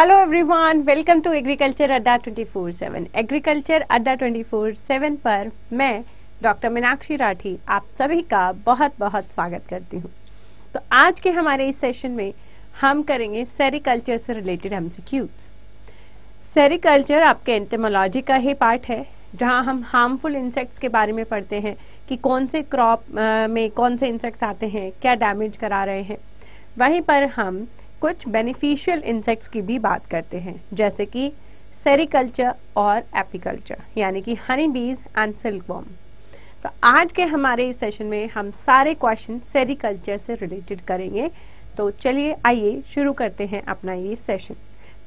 Hello everyone welcome to agriculture Adda 24/7 agriculture अड्डा 24/7 पर मैं डॉक्टर मीनाक्षी राठी आप सभी का बहुत बहुत स्वागत करती हूँ। तो आज के हमारे इस सेशन में हम करेंगे सेरिकल्चर से रिलेटेड एमसीक्यूज सेरिकल्चर आपके एंटेमोलॉजी का ही पार्ट है, जहाँ हम हार्मफुल इंसेक्ट्स के बारे में पढ़ते हैं कि कौन से क्रॉप में कौन से इंसेक्ट्स आते हैं, क्या डैमेज करा रहे हैं। वहीं पर हम कुछ बेनिफिशियल इंसेक्ट्स की भी बात करते हैं, जैसे कि सेरिकल्चर और एपीकल्चर यानी कि हनी बीज एंड सिल्क बॉम तो आज के हमारे इस सेशन में हम सारे क्वेश्चन सेरिकल्चर से रिलेटेड करेंगे। तो चलिए, आइए शुरू करते हैं अपना ये सेशन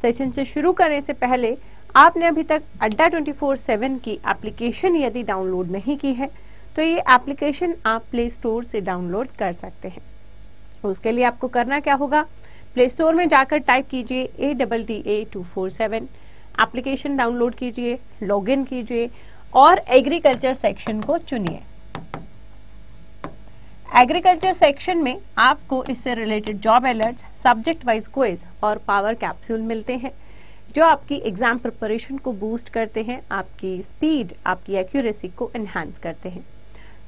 सेशन से शुरू करने से पहले, आपने अभी तक अड्डा 24/7 की एप्लीकेशन यदि डाउनलोड नहीं की है तो ये एप्लीकेशन आप प्ले स्टोर से डाउनलोड कर सकते हैं। उसके लिए आपको करना क्या होगा? प्ले स्टोर में जाकर टाइप कीजिए A double D A two four seven, application download कीजिए, लॉगिन कीजिए और एग्रीकल्चर सेक्शन को चुनिए। एग्रीकल्चर सेक्शन में आपको इससे related job alerts, subject wise quiz और पावर कैप्सूल मिलते हैं, जो आपकी एग्ज़ाम प्रिपरेशन को बूस्ट करते हैं, आपकी स्पीड, आपकी एक्यूरेसी को एनहांस करते हैं।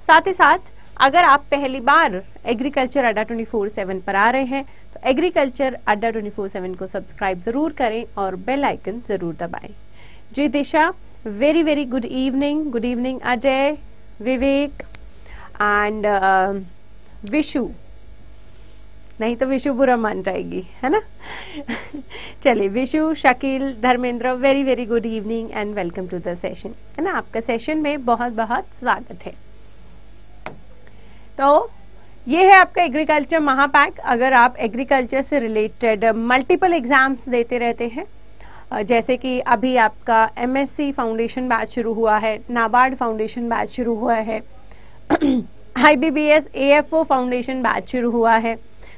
साथ ही साथ, अगर आप पहली बार agriculture Adda twenty four seven पर आ रहे हैं तो agriculture Adda twenty four seven को सब्सक्राइब ज़रूर करें और बेल आइकन ज़रूर दबाएँ। जी Disha very very good evening good evening Ajay, Vivek and Vishu. नहीं तो विशु बुरा मान जाएगी, है ना? चलिए, Vishu, Shakeel, Dharmendra very very good evening and welcome to the session है ना? आपका सेशन में बहुत बहुत स्वागत है। तो ये है आपका एग्रीकल्चर महापैक। अगर आप एग्रीकल्चर से रिलेटेड मल्टीपल एग्ज़ाम्स देते रहते हैं जैसे कि अभी आपका एमएससी फाउंडेशन बैच शुरू हुआ है नाबार्ड फाउंडेशन बैच शुरू हुआ है आईबीबीएस एएफओ फाउंडेशन बैच शुरू हुआ है।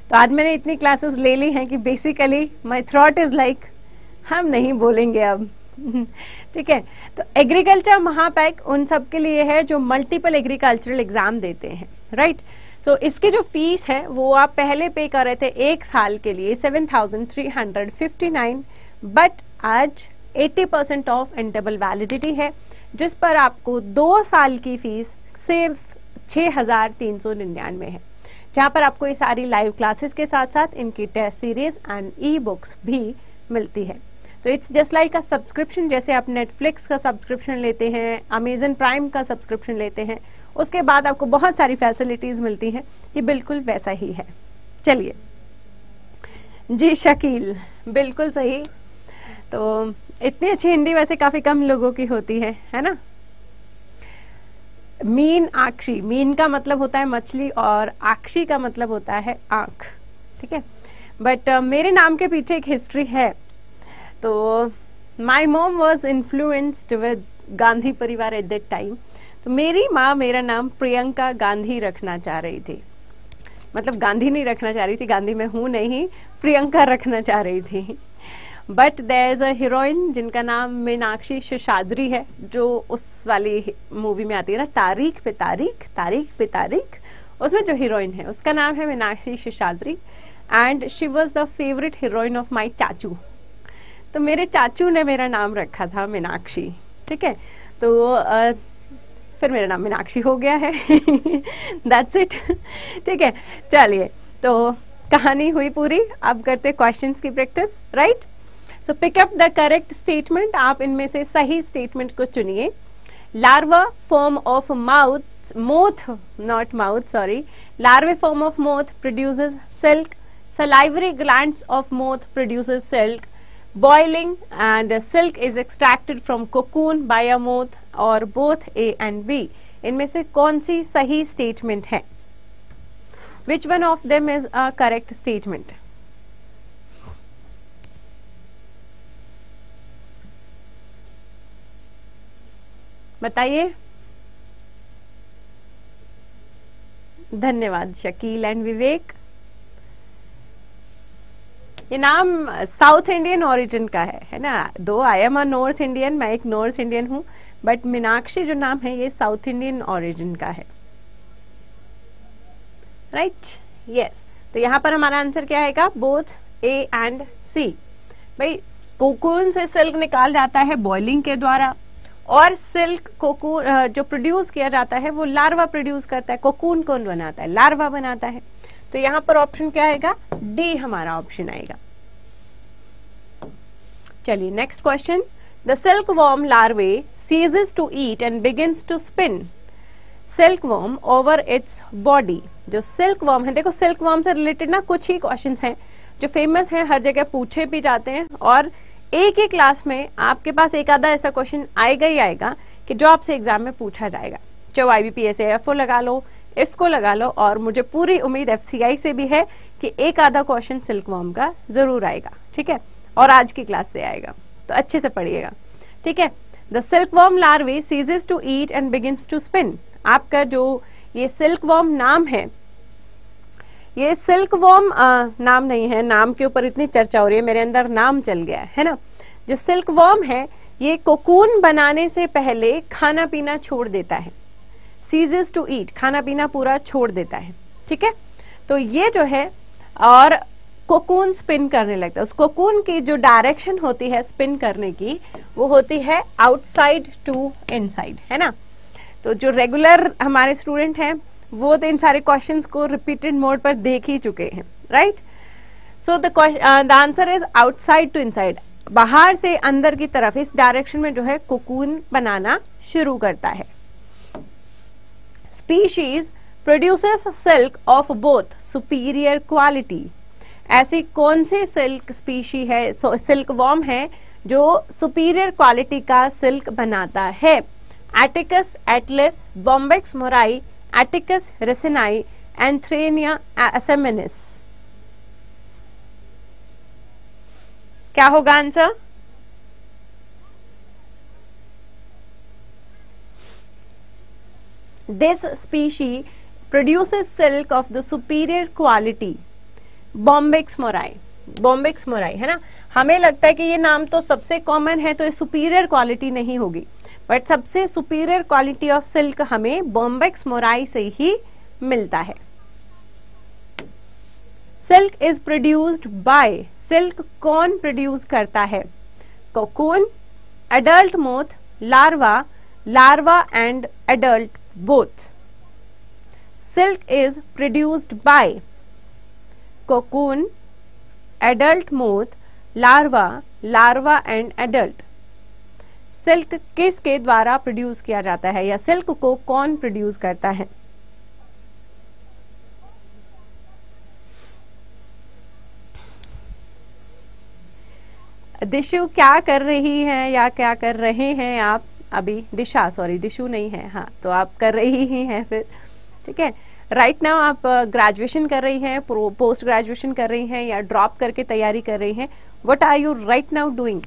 तो आज मैंने इतनी क्लासेस ले ली हैं कि basically my throat is like हम नहीं बोलेंगे अब। ठीक है? तो एग्रीकल्चर महापैक उन सब के लिए है जो मल्टीपल एग्रीकल्चरल एग्ज़ाम देते हैं राइट सो so, इसकी जो फ़ीस है वो आप पहले पे कर रहे थे एक साल के लिए seven thousand three hundred fifty nine but आज eighty percent of interval validity है जिस पर आपको दो साल की फ़ीस सिर्फ़ छह हज़ार तीन सौ निन्यानवे है। जहाँ पर आपको ये सारी लाइव क्लासेस के साथ साथ इनकी test series and e books भी मिलती है। तो it's just like a subscription जैसे आप नेटफ्लिक्स का सब्सक्रिप्शन लेते हैं अमेजन प्राइम का सब्सक्रिप्शन लेते हैं उसके बाद आपको बहुत सारी फैसिलिटीज़ मिलती हैं। ये बिल्कुल वैसा ही है। चलिए। जी शकील बिल्कुल सही। तो इतनी अच्छी हिंदी वैसे काफ़ी कम लोगों की होती है है ना? मीन आक्षी मीन का मतलब होता है मछली और आक्षी का मतलब होता है आँख। ठीक है? बट uh, मेरे नाम के पीछे एक हिस्ट्री है। तो माई मोम वॉज़ इन्फ्लुएंस्ड विद गांधी परिवार एट दैट टाइम तो मेरी माँ मेरा नाम प्रियंका गांधी रखना चाह रही थी। मतलब गांधी नहीं रखना चाह रही थी गांधी में हूँ नहीं प्रियंका रखना चाह रही थी। But there is a heroine जिनका नाम मीनाक्षी शेषाद्री है जो उस वाली मूवी में आती है ना तारीख पे तारीख तारीख पे तारीख उसमें जो हीरोइन है उसका नाम है Meenakshi Seshadri and she was the favourite heroine of my चाचू। तो मेरे चाचू ने मेरा नाम रखा था मीनाक्षी ठीक है? तो आ, फिर मेरा नाम मीनाक्षी हो गया है। दैट्स इट ठीक है, चलिए तो कहानी हुई पूरी। अब करते क्वेश्चंस की practice right so pickup the correct statement आप इनमें से सही स्टेटमेंट को चुनिए। Larva form of mouth moth not mouth sorry larvae form of moth produces silk salivary glands of moth produces silk. Boiling and silk is extracted from cocoon by a moth और both A and B. इनमें से कौन सी सही statement है? Which one of them is a correct statement बताइए। धन्यवाद, Shakeel and विवेक। ये नाम साउथ इंडियन ओरिजिन का है है ना? Though I am a north Indian मैं एक नॉर्थ इंडियन हूँ बट मीनाक्षी जो नाम है, ये साउथ इंडियन ओरिजिन का है। Right right? Yes yes. तो यहाँ पर हमारा आंसर क्या आएगा? बोथ ए एंड सी भाई कोकून से सिल्क निकाल जाता है बॉइलिंग के द्वारा, और सिल्क कोकून जो प्रोड्यूस किया जाता है, वो लार्वा प्रोड्यूस करता है कोकून कौन बनाता है? लार्वा बनाता है। तो यहाँ पर ऑप्शन क्या आएगा? डी हमारा ऑप्शन आएगा। चलिए next question the silk worm larvae ceases to eat and begins to spin silk worm over its body जो सिल्क वॉर्म है, देखो सिल्क वॉर्म से रिलेटेड ना कुछ ही क्वेश्चन हैं, जो फ़ेमस हैं, हर जगह पूछे भी जाते हैं। और एक ही क्लास में आपके पास एक आधा ऐसा क्वेश्चन आएगा ही आएगा कि जो आपसे एग्ज़ाम में पूछा जाएगा। चाहे I B P S F लगा लो इसको लगा लो और मुझे पूरी उम्मीद एफसीआई से भी है कि एक आधा क्वेश्चन सिल्क वॉर्म का ज़रूर आएगा, ठीक है? और आज की क्लास से आएगा तो अच्छे से पढ़िएगा, ठीक है? The silk worm larvae ceases to eat and begins to spin आपका जो ये सिल्क वॉर्म नाम है, ये सिल्क वॉर्म नाम नहीं है, नाम के ऊपर इतनी चर्चा हो रही है, मेरे अंदर नाम चल गया है ना? जो सिल्क वॉर्म है, ये कोकून बनाने से पहले खाना पीना छोड़ देता है। सीजेस टू ईट खाना पीना पूरा छोड़ देता है। ठीक है? तो ये जो है, और कोकून स्पिन करने लगता है। उस कोकून की जो डायरेक्शन होती है स्पिन करने की, वो होती है आउटसाइड टू इनसाइड है ना? तो जो रेगुलर हमारे स्टूडेंट हैं, वो तो इन सारे क्वेश्चंस को रिपीटेड मोड पर देख ही चुके हैं right so the answer is outside to inside बाहर से अंदर की तरफ़ इस डायरेक्शन में जो है कोकून बनाना शुरू करता है। Species produces silk of both superior quality ऐसी कौन सी सिल्क स्पीशी है सिल्क वॉर्म है, जो सुपीरियर क्वालिटी का सिल्क बनाता है? Attacus atlas Bombyx mori Attacus ricini antheraea assamensis क्या होगा answer this species produces silk of the superior quality. Bombyx mori bombyx mori है ना? हमें लगता है कि ये नाम तो सबसे कॉमन है तो ये सुपीरियर क्वालिटी नहीं होगी। बट सबसे सुपीरियर क्वालिटी ऑफ़ सिल्क हमें बॉम्बेक्स मोराई से ही मिलता है। Silk is produced by silk कौन प्रोड्यूस करता है? Cocoon adult moth larva larva and adult both. Silk is produced by cocoon, adult moth, larva, larva and adult. Silk किसके द्वारा प्रोड्यूस किया जाता है या सिल्क को कौन प्रोड्यूस करता है दिशु क्या कर रही हैं या क्या कर रहे हैं आप अभी दिशा सॉरी दिशु नहीं है हाँ तो आप कर रही ही हैं फिर ठीक है? राइट नाउ आप ग्रेजुएशन uh, कर रही हैं पोस्ट ग्रेजुएशन कर रही हैं या ड्रॉप करके तैयारी कर रही हैं what are you right now doing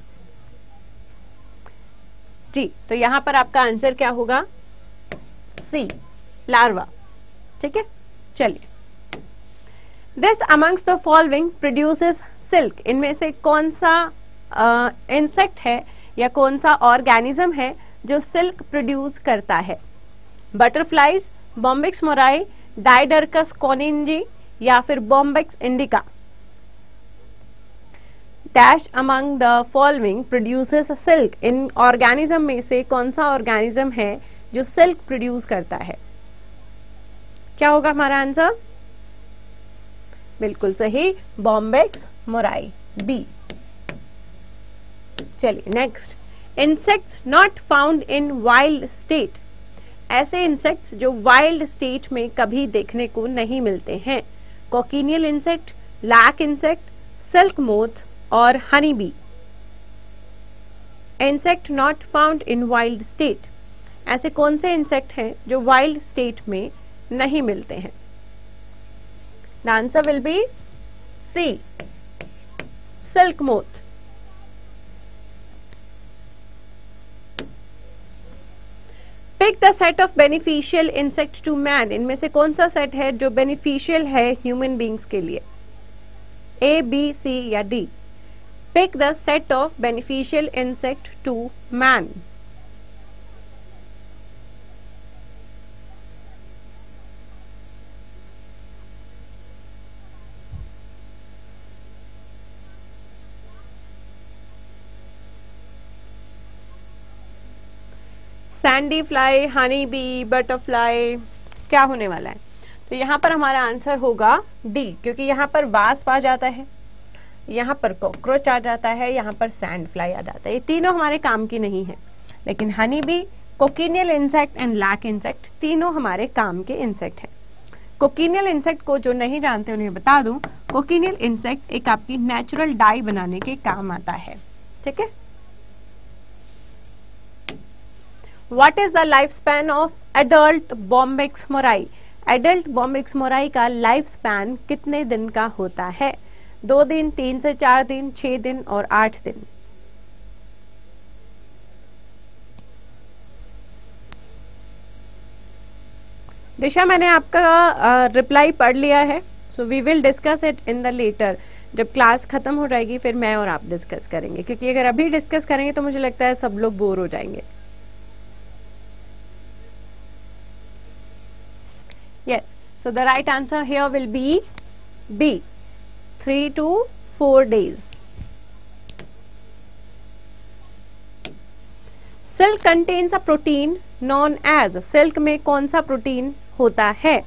जी तो यहाँ पर आपका आंसर क्या होगा? सी लार्वा ठीक है? चलिए। This amongst the following produces silk इनमें से कौन सा इंसेक्ट uh, है या कौन सा ऑर्गेनिज्म है जो सिल्क प्रोड्यूस करता है। Butterflies Bombyx mori Dysdercus koenigii या फिर Bombyx indica dash among the following produces silk in organism में से कौन सा ऑर्गेनिज्म है जो सिल्क प्रोड्यूस करता है? क्या होगा हमारा आंसर बिल्कुल सही बॉम्बेक्स मोराई बी चलिए next insects not found in wild state ऐसे इंसेक्ट्स जो वाइल्ड स्टेट में कभी देखने को नहीं मिलते हैं। Cochineal insect lac insect silk moth और honey bee insect not found in wild state ऐसे कौन से इंसेक्ट हैं जो वाइल्ड स्टेट में नहीं मिलते हैं? Answer will be C silk moth pick the set of beneficial insect to man इनमें से कौन सा सेट है जो बेनिफिशियल है ह्यूमन बींग्स के लिए? ए बी सी या D pick the set of beneficial insect to man sandy fly honey bee butterfly क्या होने वाला है? तो यहाँ पर हमारा आंसर होगा डी क्योंकि यहाँ पर वास्प आ जाता है, यहाँ पर कॉकरोच आ जाता है, यहाँ पर सैंड फ्लाई आ जाता है। ये तीनों हमारे काम की नहीं है, लेकिन honey bee cochineal insect and lac insect तीनों हमारे काम के इंसेक्ट हैं। कोकिनियल इंसेक्ट को जो नहीं जानते, उन्हें बता दूँ कोकिनियल इंसेक्ट एक आपकी नेचुरल डाई बनाने के काम आता है, ठीक है? What is the life span of adult Bombyx mori adult Bombyx mori का लाइफ स्पैन कितने दिन का होता है? दो दिन, तीन से चार दिन, छह दिन और आठ दिन। दिशा, मैंने आपका रिप्लाई पढ़ लिया है so we will discuss it in the later जब क्लास खत्म हो जाएगी, फिर मैं और आप डिस्कस करेंगे। क्योंकि अगर अभी डिस्कस करेंगे तो मुझे लगता है सब लोग बोर हो जाएँगे। Yes. So, the right answer here will be b. 3 to 4 days. Silk contains a protein known as silk में कौन सा प्रोटीन होता है?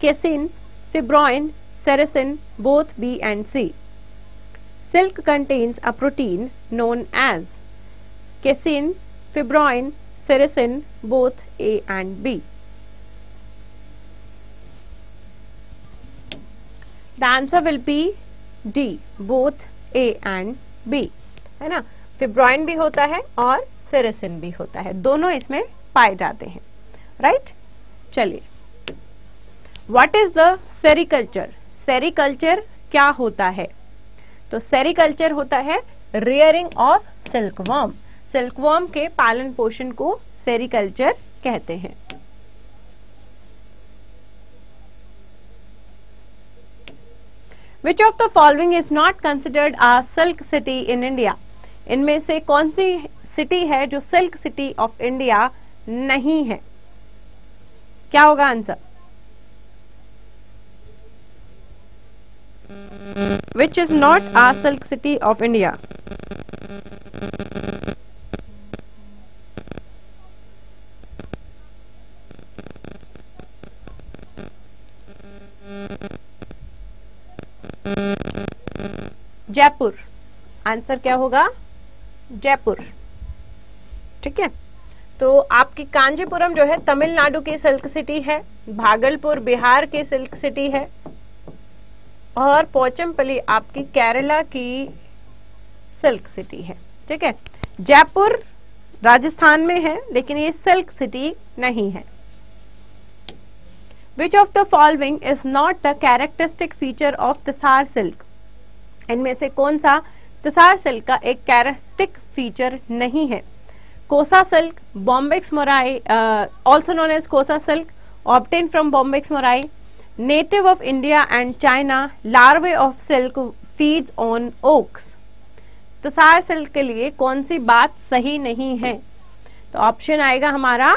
Casein fibroin sericin both B and C silk contains a protein known as casein fibroin sericin both A and B the answer will be D both A and B है ना? Fibroin भी होता है और ceresin भी होता है। दोनों इसमें पाए जाते हैं। राइट? चलिए। What is the sericulture sericulture क्या होता है? तो सेरिकल्चर होता है रेयरिंग ऑफ़ सिल्कवॉर्म सिल्कवॉर्म के पालन पोषण को सेरिकल्चर कहते हैं। which of the following is not considered a silk city in India इनमें से कौन सी सिटी है जो सिल्क सिटी ऑफ इंडिया नहीं है क्या होगा answer which is not a silk city of India Jaipur. Answer क्या होगा? जयपुर। ठीक है? तो आपकी कांजीपुरम जो है, तमिलनाडु की सिल्क सिटी है, भागलपुर, बिहार की सिल्क सिटी है, और पोचमपल्ली आपकी केरला की सिल्क सिटी है। ठीक है? जयपुर राजस्थान में है, लेकिन ये सिल्क सिटी नहीं है। Which of the following is not the characteristic feature of tasar silk इनमें से कौन सा तसार सिल्क का एक कैरेस्टिक फीचर नहीं है? Kosa silk Bombyx mori also known as kosa silk obtain from Bombyx mori native of India and China larvae of silk feeds on oaks tasar silk के लिए कौन सी बात सही नहीं है? तो ऑप्शन आएगा हमारा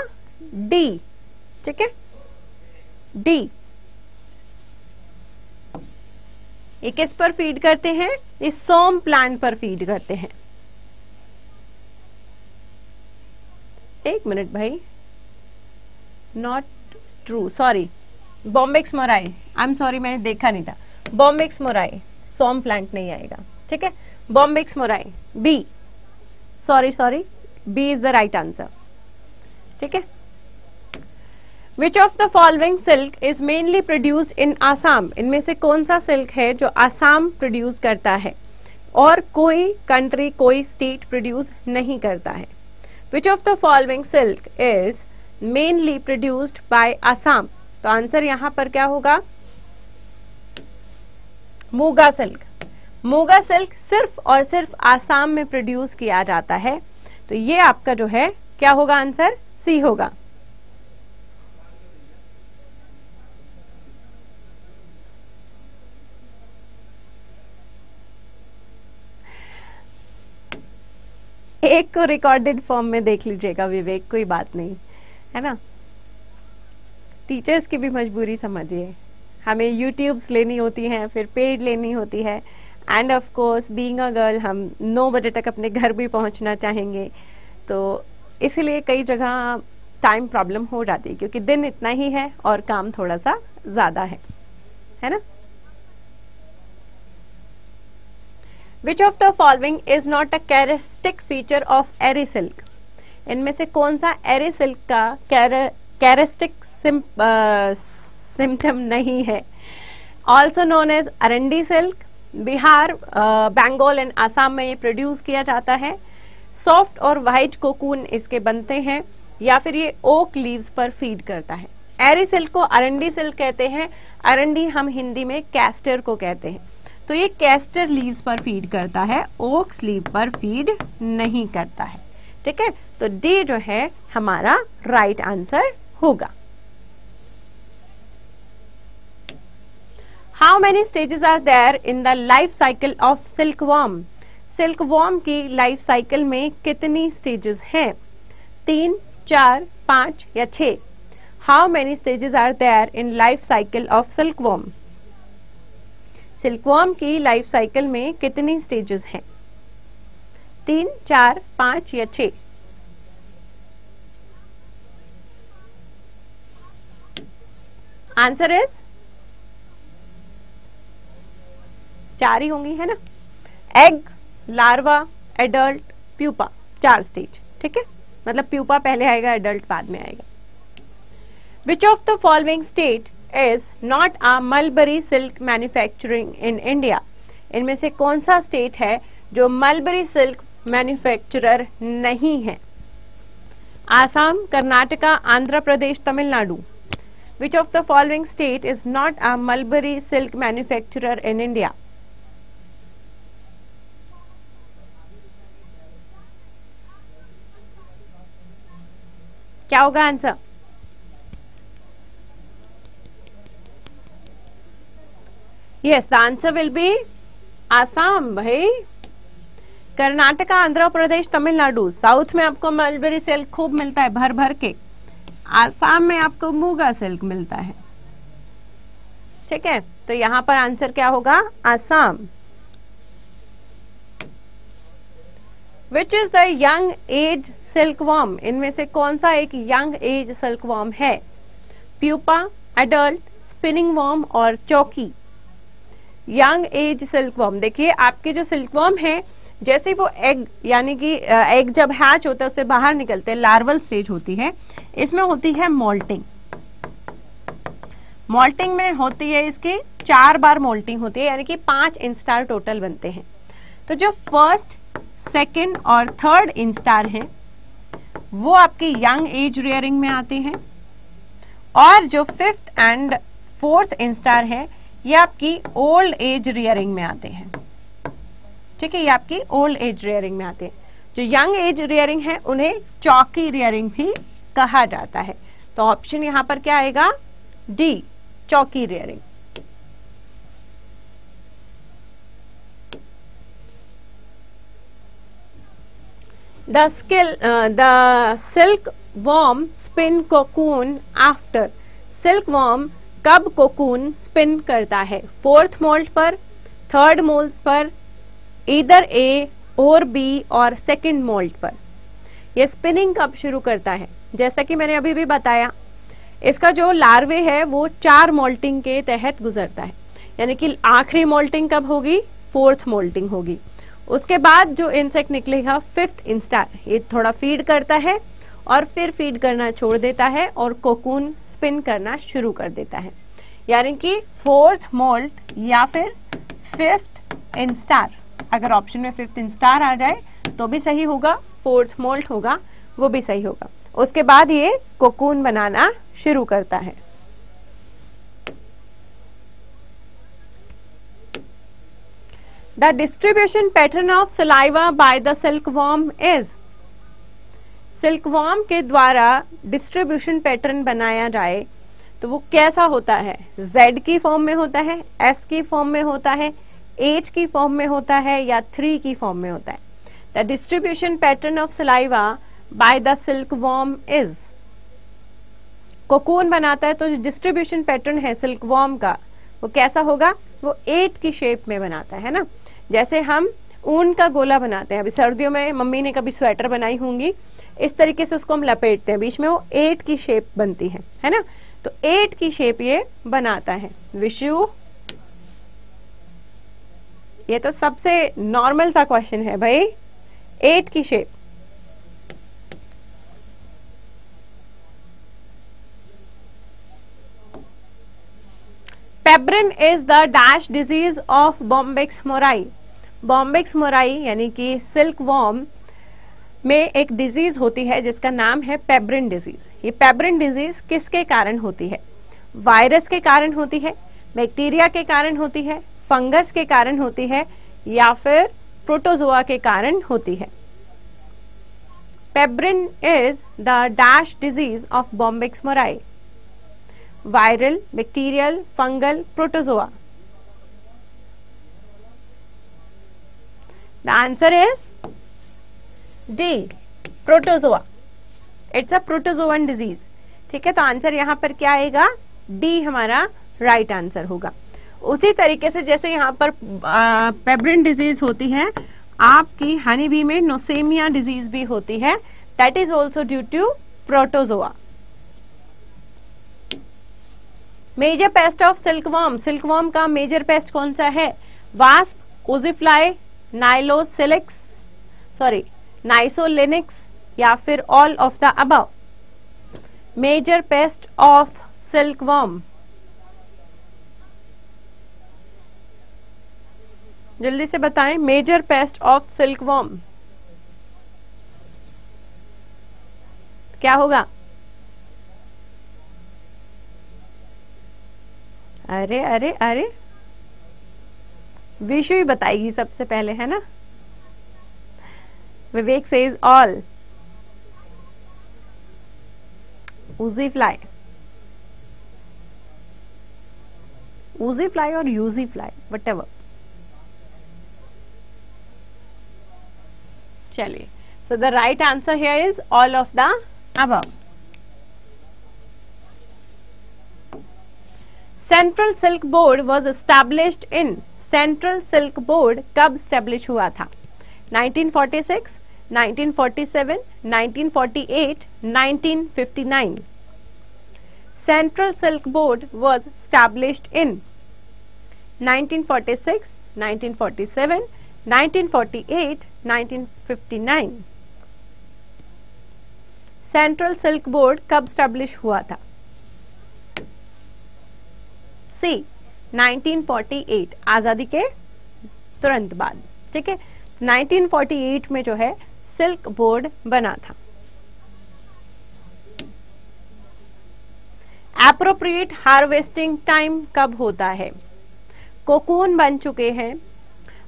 डी ठीक है? डी ये किस पर फ़ीड करते हैं? ये सोम प्लांट पर फ़ीड करते हैं। एक मिनट भाई। Not true sorry Bombyx mori I am sorry मैंने देखा नहीं था। बॉम्बेक्स मोराई सोम प्लांट नहीं आएगा। ठीक है? Bombyx mori B sorry sorry B is the right answer ठीक है? Which of the following silk is mainly produced in Assam इनमें से कौन सा सिल्क है जो आसाम प्रोड्यूस करता है? और कोई कंट्री कोई स्टेट प्रोड्यूस नहीं करता है। Which of the following silk is mainly produced by Assam तो आंसर यहाँ पर क्या होगा? मूगा सिल्क मूगा सिल्क सिर्फ़ और सिर्फ़ आसाम में प्रोड्यूस किया जाता है। तो ये आपका जो है, क्या होगा आंसर सी होगा। एक को रिकॉर्डेड फॉर्म में देख लीजिएगा, विवेक, कोई बात नहीं, है ना? टीचर्स की भी मजबूरी समझिए। हमें यूट्यूब्स लेनी होती हैं, फिर पेड लेनी होती है and of course being a girl हम नौ बजे तक अपने घर भी पहुँचना चाहेंगे। तो इसलिए कई जगह टाइम प्रॉब्लम हो जाती है, क्योंकि दिन इतना ही है और काम थोड़ा सा ज़्यादा है है ना? Which of the following is not a characteristic feature of eri silk इनमें से कौन सा एरी सिल्क का कैरेस्टिक सिम्टम नहीं है? ऑल्सो नोन एज अरंडी सिल्क बिहार बंगाल एंड आसाम में ये प्रोड्यूस किया जाता है। सॉफ्ट और वाइट कोकून इसके बनते हैं, या फिर ये ओक लीव्स पर फ़ीड करता है। एरी सिल्क को अरंडी सिल्क कहते हैं। अरंडी हम हिंदी में कैस्टर को कहते हैं। तो ये कैस्टर लीव्स पर फ़ीड करता है, ओक्स लीव पर फ़ीड नहीं करता है। ठीक है? तो डी जो है, हमारा राइट right आंसर होगा। How many stages are there in the life cycle of silk worm silk worm की लाइफ साइकिल में कितनी स्टेजेस हैं? तीन, चार, पाँच या छ how many stages are there in life cycle of silk worm silk worm की लाइफ साइकिल में कितनी स्टेजेस हैं? तीन, चार, पाँच या छ आंसर इज़ चार ही होंगी, है ना? एग लार्वा एडल्ट प्यूपा चार स्टेज ठीक है? मतलब प्यूपा पहले आएगा एडल्ट बाद में आएगा। Which of the following state is not a mulberry silk manufacturing in India इनमें से कौन सा स्टेट है जो मलबरी सिल्क मैन्युफैक्चरर नहीं है? Assam, Karnataka, Andhra Pradesh, Tamil Nadu. Which of the following state is not a mulberry silk manufacturer in India क्या होगा answer yes the answer will be Assam भाई। कर्नाटका, आंध्र प्रदेश, तमिलनाडु। साउथ में आपको mulberry silk खूब मिलता है भर भर के। आसाम में आपको मूगा सिल्क मिलता है। ठीक है? तो यहाँ पर आंसर क्या होगा? Assam which is the young age silk worm इनमें से कौन सा एक यंग एज सिल्क वॉर्म है? प्यूपा एडल्ट स्पिनिंग वॉर्म और चौकी। यंग एज सिल्क वॉर्म देखिए, आपके जो सिल्क वॉर्म है, जैसे वो एग यानी कि एग जब हैच होता है, उससे बाहर निकलते हैं लार्वल स्टेज होती है, इसमें होती है मोल्टिंग मोल्टिंग में होती है इसकी चार बार मोल्टिंग होती है, यानी कि पाँच इंस्टार टोटल बनते हैं। तो जो फ़र्स्ट सेकेंड और थर्ड इंस्टार हैं, वो आपके यंग एज रेयरिंग में आते हैं, और जो फिफ्थ एंड फोर्थ इंस्टार है ये आपकी ओल्ड एज रियरिंग में आते हैं। ठीक है ये आपकी ओल्ड एज रियरिंग में आते हैं। जो यंग एज रियरिंग है उन्हें चौकी रियरिंग भी कहा जाता है। तो ऑप्शन यहाँ पर क्या आएगा? D chawki rearing skill uh, the silk worm spin cocoon after. Silk worm कब कोकून स्पिन करता है? फोर्थ मोल्ट पर थर्ड मोल्ट पर इधर ए और बी और सेकंड मोल्ट पर। यह स्पिनिंग कब शुरू करता है? जैसा कि मैंने अभी भी बताया, इसका जो लार्वे है, वो चार मोल्टिंग के तहत गुजरता है। यानी कि आखिरी मोल्टिंग कब होगी? फोर्थ मोल्टिंग होगी। उसके बाद जो इंसेक्ट निकलेगा फिफ्थ इंस्टार ये थोड़ा फ़ीड करता है और फिर फ़ीड करना छोड़ देता है और कोकून स्पिन करना शुरू कर देता है। यानी कि फोर्थ मोल्ट या फिर फिफ्थ इंस्टार अगर ऑप्शन में फिफ्थ इंस्टार आ जाए तो भी सही होगा फोर्थ मोल्ट होगा, वो भी सही होगा। उसके बाद ये कोकून बनाना शुरू करता है। The distribution pattern of saliva by the silkworm is silkworm के द्वारा डिस्ट्रीब्यूशन पैटर्न बनाया जाए तो वो कैसा होता है? Z की फॉर्म में होता है, S की फॉर्म में होता है, H की फॉर्म में होता है, या थ्री की फॉर्म में होता है? The distribution pattern of saliva by the silkworm is cocoon बनाता है तो जो डिस्ट्रीब्यूशन पैटर्न है सिल्कवॉर्म का, वो कैसा होगा? वो एट की शेप में बनाता है ना? जैसे हम ऊन का गोला बनाते हैं। अभी सर्दियों में मम्मी ने कभी स्वेटर बनाई होंगी इस तरीके से उसको हम लपेटते हैं, बीच में वो एट की शेप बनती है है ना? तो एट की शेप ये बनाता है। विशु ये तो सबसे नॉर्मल सा क्वेश्चन है भाई। एट की shape pebrine is the dash disease of Bombyx mori Bombyx mori यानी कि सिल्क वॉर्म में एक डिज़ीज़ होती है जिसका नाम है पेब्रिन डिज़ीज़ ये पेब्रिन डिज़ीज़ किसके कारण होती है? वायरस के कारण होती है बैक्टीरिया के कारण होती है फंगस के कारण होती है या फिर प्रोटोजोआ के कारण होती है. Pebrine is the dash disease of Bombyx mori viral bacterial, fungal protozoa the answer is D. Protozoa. It's a protozoan disease. ठीक है तो आंसर यहाँ पर क्या आएगा डी हमारा राइट right आंसर होगा उसी तरीके से जैसे यहाँ पर पेब्रिन डिज़ीज़ होती है, आपकी हनी बी में नोसेमिया डिज़ीज़ भी होती है that is also due to protozoa major pest of silkworm silkworm का मेजर पेस्ट कौन सा है वास्प ओजिफ्लाई नाइलोसिलिक्स सॉरी नाइसोलिनिक्स या फिर all of the above major pest of silkworm जल्दी से बताएँ मेजर पेस्ट ऑफ़ सिल्कवॉर्म क्या होगा? अरे अरे अरे। विशु ही बताएगी सबसे पहले, है ना? Is all uzi fly uzi fly और यूजी फ्लाई वट एवर चलिए so the right answer here is all of the above central silk board was established in central silk board कब स्टेब्लिश हुआ था? 1946, 1947, 1948, 1959. Central Silk Board was established in 1946, 1947, 1948, 1959. Central silk board कब establish हुआ था सी 1948 आज़ादी के तुरंत बाद ठीक है 1948 में जो है, सिल्क बोर्ड बना था। एप्रोप्रिएट हार्वेस्टिंग टाइम कब होता है? कोकून बन चुके हैं।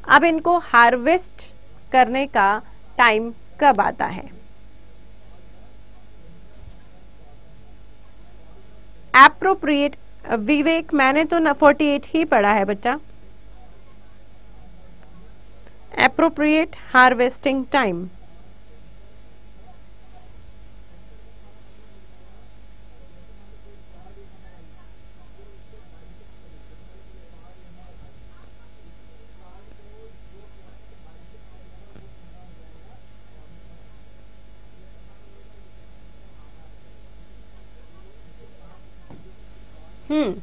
अब इनको हार्वेस्ट करने का टाइम कब आता है? एप्रोप्रिएट विवेक, मैंने तो न फोर्टी एट ही पढ़ा है बच्चा। appropriate harvesting time. Hmm.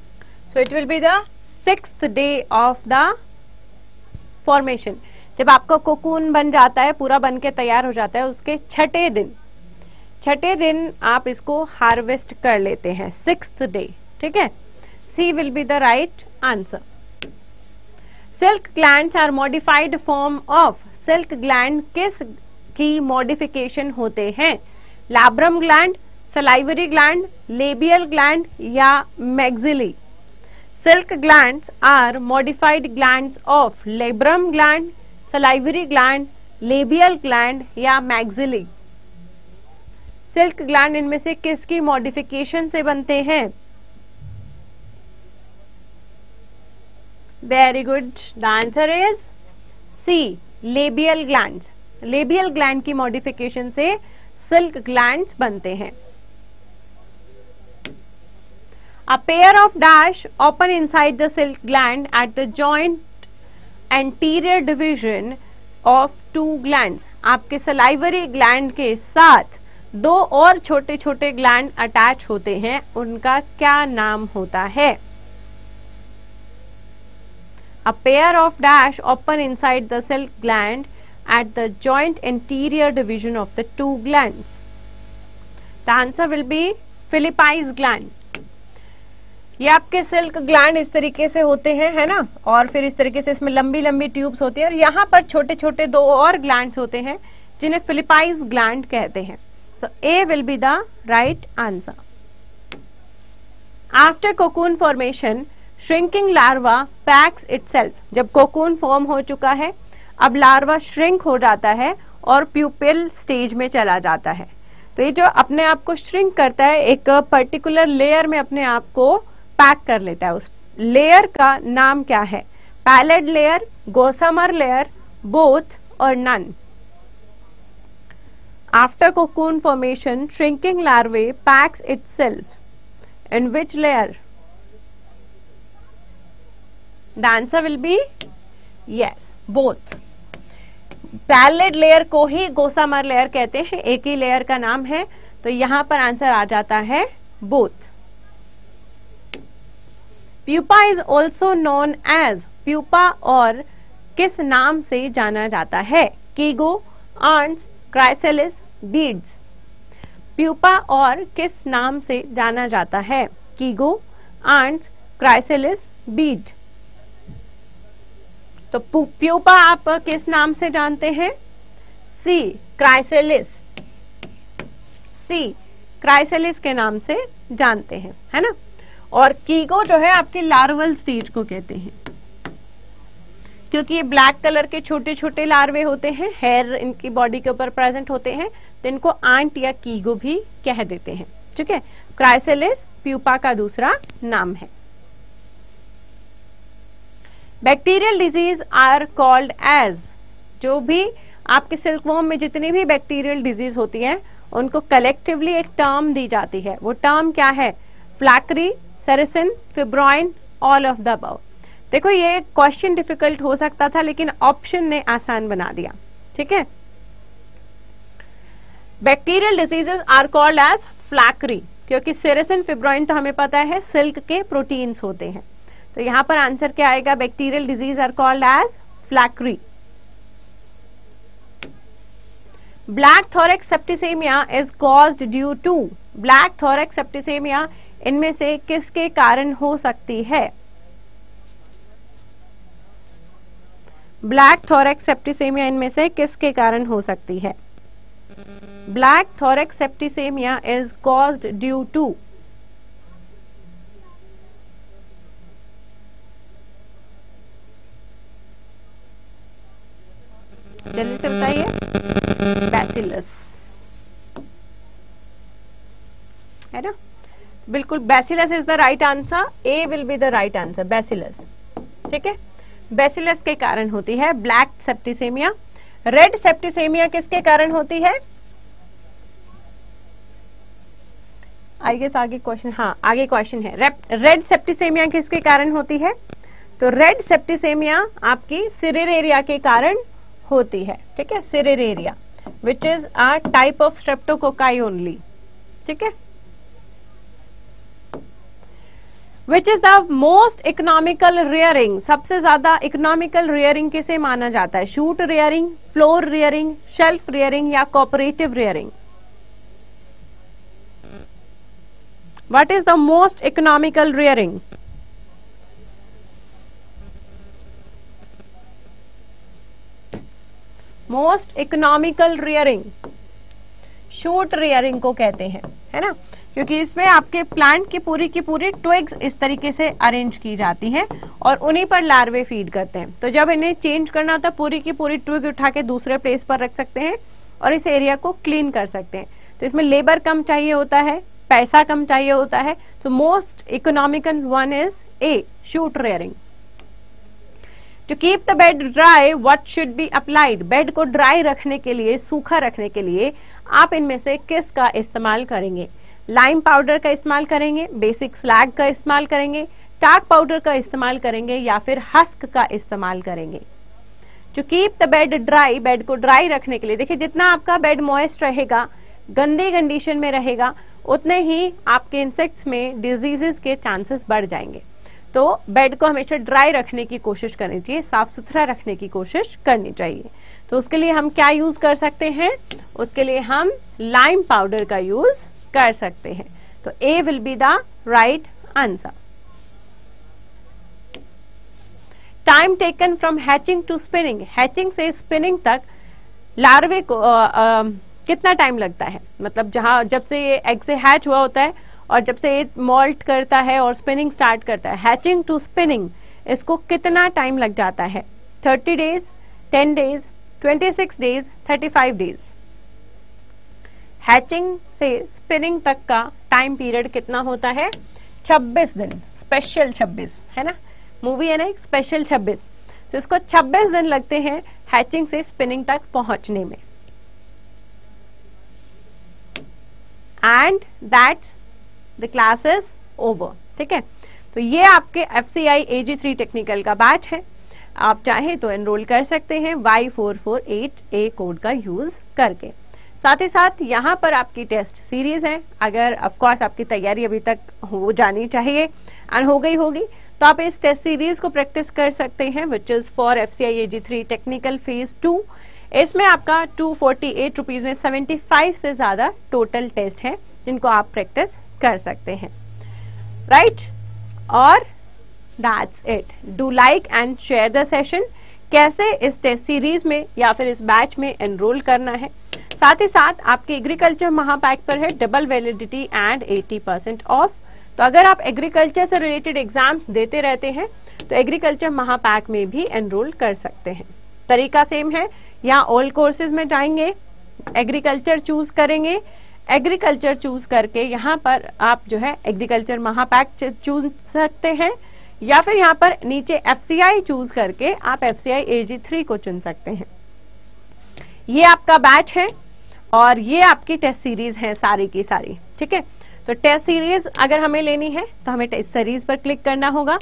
So it will be the sixth day of the formation. जब आपका कोकून बन जाता है, पूरा बन के तैयार हो जाता है, उसके छठे दिन। छठे दिन आप इसको हार्वेस्ट कर लेते हैं सिक्स डे ठीक है? C will be the right answer silk gland are modified form of silk gland किस की मॉडिफिकेशन होते हैं? Labrum gland salivary gland labial gland या maxillary silk gland are modified gland of labrum gland salivary gland labial gland या maxillary silk gland इनमें से किसकी modification से बनते हैं? Very good the answer is C labial gland labial gland की modification से सिल्क ग्लैंड्स बनते हैं. A pair of dash open inside the silk gland at the joint anterior division of two gland आपके salivary gland के साथ दो और छोटे छोटे ग्लैंड अटैच होते हैं। उनका क्या नाम होता है? A pair of dash open inside the cell gland at the joint anterior division of the two glands the answer will be Filippi's gland ये आपके सिल्क ग्लैंड इस तरीके से होते हैं, है ना? और फिर इस तरीके से इसमें लंबी लंबी ट्यूब्स होती है और यहाँ पर छोटे छोटे दो और ग्लैंड होते हैं, जिन्हें फिलिपाइज ग्लैंड कहते हैं। So A will be the right answer after cocoon formation shrinking larva packs itself जब कोकून फॉर्म हो चुका है, अब लार्वा श्रिंक हो जाता है और प्यूपिल स्टेज में चला जाता है। तो ये जो अपने आप को श्रिंक करता है, एक पर्टिकुलर लेयर में अपने आप को पैक कर लेता है उस लेयर का नाम क्या है? Pellet layer gossamer layer both और none after cocoon formation shrinking larvae packs itself in which layer the answer will be yes both pellet layer को ही गोसामर लेयर कहते हैं, एक ही लेयर का नाम है तो यहाँ पर आंसर आ जाता है both pupa is also known as pupa और किस नाम से जाना जाता है? कीगो आंट्स क्राइसेलिस बीड्स प्यूपा और किस नाम से जाना जाता है? कीगो आंट्स क्राइसेलिस बीड तो प्यूपा आप किस नाम से जानते हैं? सी क्राइसेलिस सी क्राइसेलिस के नाम से जानते हैं, है ना? और कीगो जो है आपके लार्वल स्टेज को कहते हैं। क्योंकि ये ब्लैक कलर के छोटे छोटे लार्वे होते हैं, हेयर इनकी बॉडी के ऊपर प्रेजेंट होते हैं तो इनको आंट या कीगो भी कह देते हैं। ठीक है? क्राइसेलिस प्यूपा का दूसरा नाम है। Bacterial disease are called as जो भी आपके सिल्कवॉर्म में जितनी भी बैक्टीरियल डिज़ीज़ होती है, उनको कलेक्टिवली एक टर्म दी जाती है। वो टर्म क्या है? Flacherie sericin fibroin all of the above देखो, ये क्वेश्चन डिफ़िकल्ट हो सकता था, लेकिन ऑप्शन ने आसान बना दिया। ठीक है? Bacterial diseases are called as flacherie क्योंकि सेरेसिन फिब्रॉइन तो हमें पता है, सिल्क के प्रोटीन्स होते हैं। तो यहाँ पर आंसर क्या आएगा? Bacterial disease are called as flacherie black thorax septicemia is caused due to black thorax septicemia इनमें से किसके कारण हो सकती है? ब्लैक थोरेक्स सेप्टिसेमिया इनमें से किसके कारण हो सकती है? Black thorax septicemia is caused due to जल्दी से बताइए। बैसिलस है ना? बिल्कुल bacillus is the right answer A will be the right answer bacillus ठीक है? बेसिलस के कारण होती है ब्लैक सेप्टिसेमिया रेड सेप्टिसेमिया किसके कारण होती है? आई गेस आगे क्वेश्चन हाँ आगे क्वेश्चन है। रेड सेप्टिसेमिया किसके कारण होती है? तो रेड सेप्टिसेमिया आपकी सिरेर एरिया के कारण होती है। ठीक है? सिरेर area which is a type of streptococci only ठीक है? Which is the most economical rearing सबसे ज़्यादा इकोनॉमिकल रेयरिंग किसे माना जाता है? Shoot rearing floor rearing shelf rearing या cooperative rearing what is the most economical rearing most economical rearing shoot rearing को कहते हैं, है ना? क्योंकि इसमें आपके प्लांट की पूरी की पूरी ट्विग्स इस तरीके से अरेंज की जाती हैं और उन्हीं पर लार्वे फ़ीड करते हैं। तो जब इन्हें चेंज करना होता है, पूरी की पूरी ट्विग उठा के दूसरे प्लेस पर रख सकते हैं और इस एरिया को क्लीन कर सकते हैं। तो इसमें लेबर कम चाहिए होता है, पैसा कम चाहिए होता है। तो most economical one is A shoot rearing to keep the bed dry what should be applied bed को ड्राई रखने के लिए, सूखा रखने के लिए आप इनमें से किस का इस्तेमाल करेंगे? लाइम पाउडर का इस्तेमाल करेंगे बेसिक स्लैग का इस्तेमाल करेंगे टाक पाउडर का इस्तेमाल करेंगे या फिर हस्क का इस्तेमाल करेंगे? To keep the bed dry bed को ड्राई रखने के लिए, देखिए, जितना आपका बेड मॉइस्ट रहेगा, गंदे कंडीशन में रहेगा, उतने ही आपके इंसेक्ट्स में डिजीजेस के चांसेस बढ़ जाएँगे। तो बेड को हमेशा ड्राई रखने की कोशिश करनी चाहिए साफ़ सुथरा रखने की कोशिश करनी चाहिए। तो उसके लिए हम क्या यूज़ कर सकते हैं? उसके लिए हम लाइम पाउडर का यूज़ कर सकते हैं। तो A will be the right answer time taken from hatching to spinning hatching से स्पिनिंग तक लार्वे को आ, आ, कितना टाइम लगता है? मतलब जहाँ जब से ये एग से हैच हुआ होता है और जब से ये मॉल्ट करता है और स्पिनिंग स्टार्ट करता है हैचिंग टू स्पिनिंग इसको कितना टाइम लग जाता है? Thirty days ten days twenty six days thirty five days hatching से स्पिनिंग तक का टाइम पीरियड कितना होता है? छब्बीस दिन स्पेशल छब्बीस, है ना? मूवी है ना एक स्पेशल छब्बीस. तो इसको छब्बीस दिन लगते हैं हैचिंग से स्पिनिंग तक पहुँचने में. And that's the class is over ठीक है? तो ये आपके F C I A G three technical का बैच है। आप चाहें तो एनरोल कर सकते हैं Y four four eight A code का यूज़ करके। साथ ही साथ यहाँ पर आपकी टेस्ट सीरीज़ है। अगर ऑफकोर्स आपकी तैयारी अभी तक हो जानी चाहिए एंड हो गई होगी तो आप इस टेस्ट सीरीज़ को प्रैक्टिस कर सकते हैं which is for F C I A G three technical phase two इसमें आपका टू फोर्टी एट रुपीज़ में सेवेंटी फाइव से ज़्यादा टोटल टेस्ट है, जिनको आप प्रैक्टिस कर सकते हैं। राइट और that's it do like and share the session कैसे इस टेस्ट सीरीज़ में या फिर इस बैच में एनरोल करना है? साथ ही साथ आपके एग्रीकल्चर महापैक पर है double validity and 80 percent off तो अगर आप एग्रीकल्चर से रिलेटेड एग्ज़ाम्स देते रहते हैं तो एग्रीकल्चर महापैक में भी एनरोल कर सकते हैं। तरीका सेम है। यहाँ ऑल कोर्सेज में जाएँगे एग्रीकल्चर चूज़ करेंगे एग्रीकल्चर चूज़ करके यहाँ पर आप जो है एग्रीकल्चर महापैक चूज़ सकते हैं, या फिर यहाँ पर नीचे FCI चूज़ करके आप एफ़ सी को चुन सकते हैं। ये आपका बैच है और ये आपकी टेस्ट सीरीज़ है सारी की सारी, ठीक है? तो टेस्ट सीरीज़ अगर हमें लेनी है तो हमें टेस्ट सीरीज़ पर क्लिक करना होगा।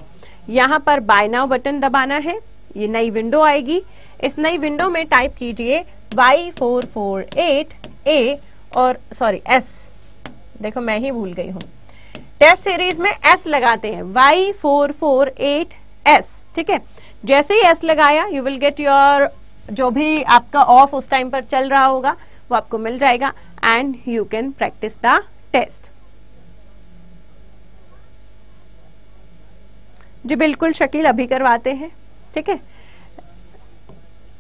यहाँ पर बाय नाउ बटन दबाना है, ये नई विंडो आएगी। इस नई विंडो में टाइप कीजिए Y four four eight A और सॉरी एस देखो, मैं ही भूल गई हूँ। टेस्ट सीरीज़ में एस लगाते हैं। Y four four eight S ठीक है? जैसे ही एस लगाया यू विल गेट योर जो भी आपका ऑफ़ उस टाइम पर चल रहा होगा, वो आपको मिल जाएगा and you can practice the test जी, बिल्कुल, शकील अभी करवाते हैं, ठीक है?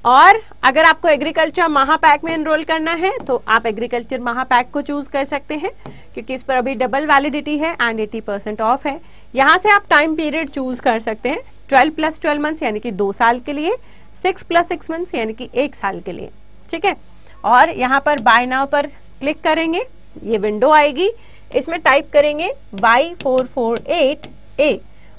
और अगर आपको एग्रीकल्चर महापैक में एनरोल करना है तो आप एग्रीकल्चर महापैक को चूज़ कर सकते हैं, क्योंकि इस पर अभी डबल वैलिडिटी है एंड 80 परसेंट ऑफ़ है। यहाँ से आप टाइम पीरियड चूज़ कर सकते हैं 12 प्लस ट्वेल्व मंथ्स यानी कि दो साल के लिए 6 प्लस सिक्स मंथ्स यानी कि एक साल के लिए। ठीक है? और यहाँ पर बाय नाउ पर क्लिक करेंगे, ये विंडो आएगी। इसमें टाइप करेंगे Y four four eight A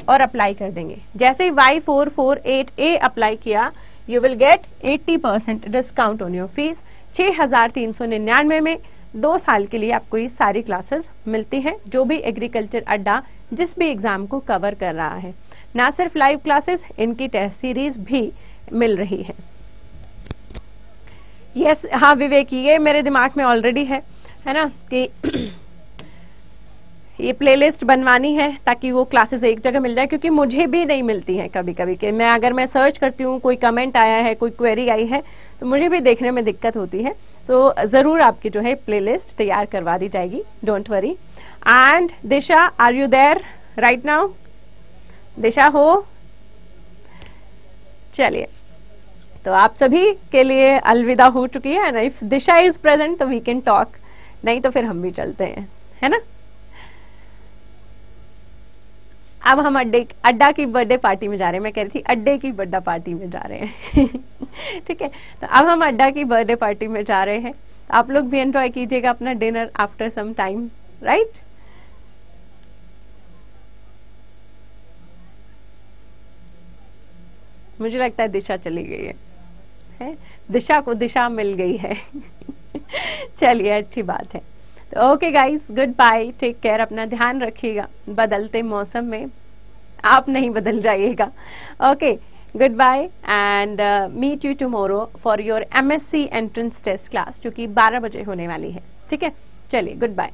और अप्लाई कर देंगे। जैसे Y four four eight A apply किया you will get 80 percent discount on your fees छह हज़ार तीन सौ निन्यानवे में दो साल के लिए आपको ये सारी क्लासेस मिलती हैं जो भी एग्रीकल्चर अड्डा जिस भी एग्ज़ाम को कवर कर रहा है। ना सिर्फ़ लाइव क्लासेस इनकी टेस्ट सीरीज़ भी मिल रही है। यस yes, हाँ विवेक ये मेरे दिमाग में ऑलरेडी है है ना कि ये प्लेलिस्ट बनवानी है ताकि वो क्लासेस एक जगह मिल जाए क्योंकि मुझे भी नहीं मिलती हैं कभी कभी कि मैं अगर मैं सर्च करती हूँ कोई कमेंट आया है कोई क्वेरी आई है तो मुझे भी देखने में दिक्कत होती है। सो so, ज़रूर आपकी जो है प्लेलिस्ट तैयार करवा दी जाएगी don't worry and Disha are you there right now Disha हो? चलिए तो आप सभी के लिए अलविदा हो चुकी है and if Disha is present तो वी कैन टॉक नहीं तो फिर हम भी चलते हैं है ना? अब हम अड्डे अड्डा की बर्थडे पार्टी में जा रहे हैं। मैं कह रही थी अड्डे की बर्थडे पार्टी में जा रहे हैं। ठीक है? तो अब हम अड्डा की बर्थडे पार्टी में जा रहे हैं। तो आप लोग भी एंजॉय कीजिएगा अपना dinner after some time right मुझे लगता है दिशा चली गई है, है? दिशा को दिशा मिल गई है। चलिए अच्छी बात है। तो okay guys good bye take care अपना ध्यान रखिएगा। बदलते मौसम में आप नहीं बदल जाइएगा। Okay good bye and meet you tomorrow for your MSc entrance test class जो कि 12 बजे होने वाली है। ठीक है? चलिए गुड बाय